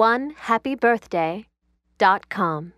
one-happybirthday.com